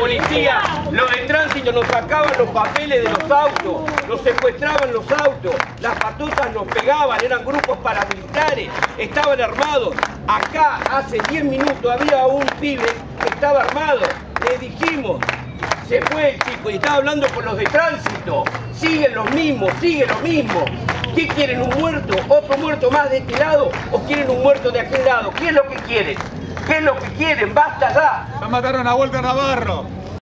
policía, los de tránsito nos sacaban los papeles de los autos, nos secuestraban los autos, las patotas nos pegaban, eran grupos paramilitares, estaban armados. Acá hace 10 minutos había un pibe que estaba armado, le dijimos, se fue el chico y estaba hablando con los de tránsito. Siguen los mismos, siguen los mismos. ¿Qué quieren? ¿Un muerto? ¿Otro muerto más de este lado? ¿O quieren un muerto de aquel lado? ¿Qué es lo que quieren? ¿Qué es lo que quieren? ¡Basta ya! Ya mataron a Walter Navarro.